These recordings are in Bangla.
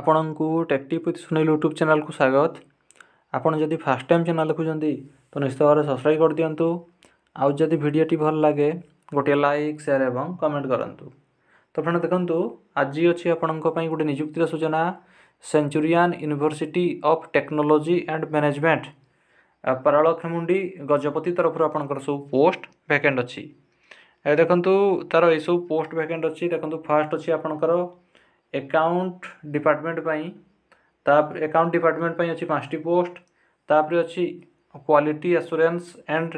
ଆପଣଙ୍କୁ ଟେକ୍ଟିଭ୍ ୱିଥ୍ ୟୁଟ୍ୟୁବ୍ ଚ୍ୟାନେଲ୍କୁ ସ୍ୱାଗତ ଆପଣ ଯଦି ଫାର୍ଷ୍ଟ ଟାଇମ୍ ଚ୍ୟାନେଲ୍ ଦେଖୁଛନ୍ତି ତ ନିଶ୍ଚିତ ଭାବରେ ସବସ୍କ୍ରାଇବ୍ କରିଦିଅନ୍ତୁ ଆଉ ଯଦି ଭିଡ଼ିଓଟି ଭଲ ଲାଗେ ଗୋଟିଏ ଲାଇକ୍ ସେୟାର୍ ଏବଂ କମେଣ୍ଟ କରନ୍ତୁ ତ ଫ୍ରେଣ୍ଡ ଦେଖନ୍ତୁ ଆଜି ଅଛି ଆପଣଙ୍କ ପାଇଁ ଗୋଟେ ନିଯୁକ୍ତିର ସୂଚନା Centurion university of technology and management Paralakhemundi Gajapati ତରଫରୁ ଆପଣଙ୍କର ସବୁ ପୋଷ୍ଟ ଭ୍ୟାକେଣ୍ଟ ଅଛି ଏ ଦେଖନ୍ତୁ ତା'ର ଏସବୁ ପୋଷ୍ଟ ଭ୍ୟାକେଣ୍ଟ ଅଛି ଦେଖନ୍ତୁ ଫାର୍ଷ୍ଟ ଅଛି ଆପଣଙ୍କର একাউন্ট ডিপার্টমেন্ট পাই তাপরে একাউন্ট ডিপার্টমেন্ট পাই আছে পাঁচটি পোস্ট তাপরে আছে quality assurance and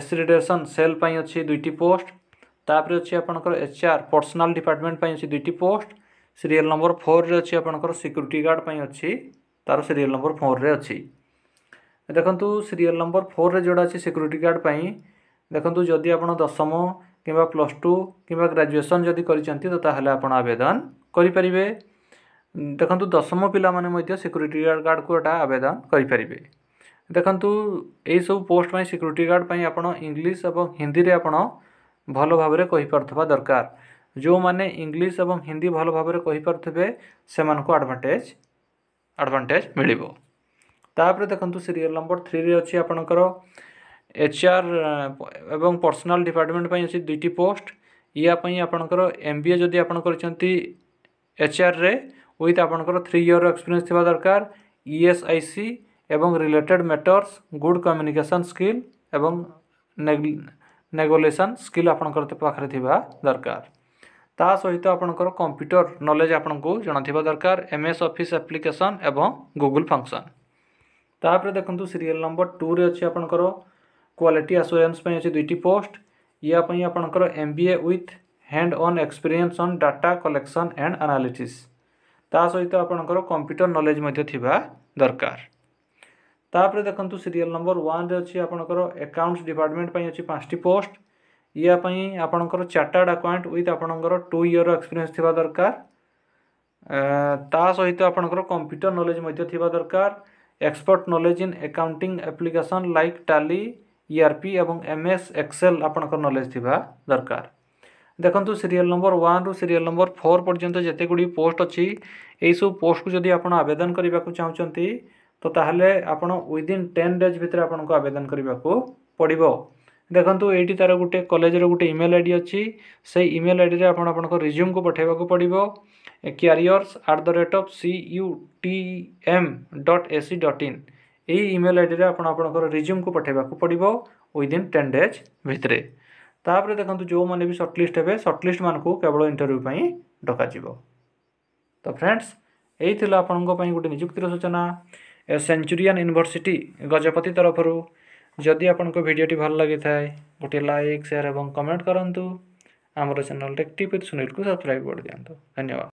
accreditation cell পাই আছে দুইটি পোস্ট তাপরে আছে আপনার এচআর পর্সনাল ডিপার্টমেন্ট পাই আছে দুইটি পোস্ট সিরিয়াল নম্বর ফোর্রে আছে আপনার সিকুরিটি গার্ড পাই আছে তার সিরিয়াল নম্বর ফোর্রে আছে দেখুন সিরিয়াল নম্বর ফোর্রে যেটা আছে সিকুরিটি গার্ড পাই দেখুন যদি আপনার দশম কিংবা প্লস টু কিংবা গ্রাজুয়েসন যদি করছেন তো তাহলে আপনার আবেদন করে পারিবে দেখুন দশম পিলামানে মধ্যে সিকুরিটি গার্ডকু এটা আবেদন করে পারিবে দেখুন এইসব পোস্ট পাই সিকুরিটি গার্ড পাই আপনার ইংলিশ এবং হিন্দি আপনার ভালো ভাবে কহিপারুথবা দরকার ଯେଉଁମାନେ ଇଂଲିଶ ଏବଂ ହିନ୍ଦୀ ଭଲ ଭାବରେ କହିପାରୁଥିବେ ସେମାନଙ୍କୁ ଆଡ଼ଭାଣ୍ଟେଜ୍ ଆଡ଼ଭାଣ୍ଟେଜ୍ ମିଳିବ ତାପରେ ଦେଖନ୍ତୁ ସିରିଏଲ୍ ନମ୍ବର ଥ୍ରୀରେ ଅଛି ଆପଣଙ୍କର ଏଚ୍ଆର୍ ଏବଂ ପର୍ସନାଲ୍ ଡିପାର୍ଟମେଣ୍ଟ ପାଇଁ ଅଛି ଦୁଇଟି ପୋଷ୍ଟ ୟା ପାଇଁ ଆପଣଙ୍କର ଏମ୍ ବି ଏ ଯଦି ଆପଣ କରିଛନ୍ତି ଏଚ୍ଆର୍ରେ ୱିଥ୍ ଆପଣଙ୍କର ଥ୍ରୀ ଇୟର୍ ଏକ୍ସପିରିଏନ୍ସ ଥିବା ଦରକାର ଇ ଏସ୍ ଆଇ ସି ଏବଂ related matters good communication skill ଏବଂ ନେଗୋଲେସନ୍ ସ୍କିଲ୍ ଆପଣଙ୍କର ପାଖରେ ଥିବା ଦରକାର ତା ସହିତ ଆପଣଙ୍କର କମ୍ପ୍ୟୁଟର ନଲେଜ୍ ଆପଣଙ୍କୁ ଜଣାଥିବା ଦରକାର ଏମ୍ ଏସ୍ ଅଫିସ୍ ଆପ୍ଲିକେସନ୍ ଏବଂ ଗୁଗୁଲ୍ ଫଙ୍କସନ୍ ତାପରେ ଦେଖନ୍ତୁ ସିରିଏଲ୍ ନମ୍ବର ଟୁରେ ଅଛି ଆପଣଙ୍କର क्वाटी आसुरांस दुईट पोस्ट यापाई M B A oath hand on experience on data collection and analysis सहित आप कंप्यूटर नलेज दरकार तापर देखु सीरीयल नंबर वन अच्छी आपंकर एकाउंट्स डिपार्टमेंट अच्छी पांच टी पोस्ट यापाई आपंकर चार्टार्ड आकाउंट ओथ आपर टू इयर एक्सपीरियंस दरकार सहित आपंकर कंप्यूटर नलेज दरकार expert knowledge in accounting application like Tally ERP ଏବଂ ଏମ୍ ଏସ୍ ଏକ୍ସେଲ୍ ଆପଣଙ୍କର ନଲେଜ୍ ଥିବା ଦରକାର ଦେଖନ୍ତୁ ସିରିଏଲ୍ ନମ୍ବର ୱାନ୍ରୁ ସିରିଏଲ୍ ନମ୍ବର ଫୋର୍ ପର୍ଯ୍ୟନ୍ତ ଯେତେ ଗୁଡ଼ିଏ ପୋଷ୍ଟ ଅଛି ଏହିସବୁ ପୋଷ୍ଟକୁ ଯଦି ଆପଣ ଆବେଦନ କରିବାକୁ ଚାହୁଁଛନ୍ତି ତ ତାହେଲେ ଆପଣ ୱିଦିନ୍ ଟେନ୍ ଡେଜ୍ ଭିତରେ ଆପଣଙ୍କୁ ଆବେଦନ କରିବାକୁ ପଡ଼ିବ ଦେଖନ୍ତୁ ଏଇଠି ତା'ର ଗୋଟେ କଲେଜର ଗୋଟେ ଇମେଲ୍ ଆଇ ଡ଼ି ଅଛି ସେଇ ଇମେଲ୍ ଆଇଡ଼ିରେ ଆପଣ ଆପଣଙ୍କ ରିଜ୍ୟୁମ୍କୁ ପଠାଇବାକୁ ପଡ଼ିବ careers at the rate of C U T M dot A C dot in এই ইমেল আইডিরে আপনার আপনার রিজ্যুমকে পঠাইবাকে পড়ব উইদিন টেন ডেজ ভিতরে তাপরে দেখুন যে সর্টলিষ্ট হবে সর্টলিষ্ট মানুষ কেবল ইন্টরভিউ পাই ডকাযিব তো ফ্রেন্ডস এই লা আপনার গোটে নিযুক্তির সূচনা সেঞ্চুরিয়ান ইউনিভর্সিটি গজপতি তরফর যদি আপনার ভিডিওটি ভাল লাগি থাকে গোটি লাইক সেয়ার এবং কমেন্ট করতু আমার চ্যানেলটি টিপ উইথ সুনীলকে সবসক্রাইব করে দিও ধন্যবাদ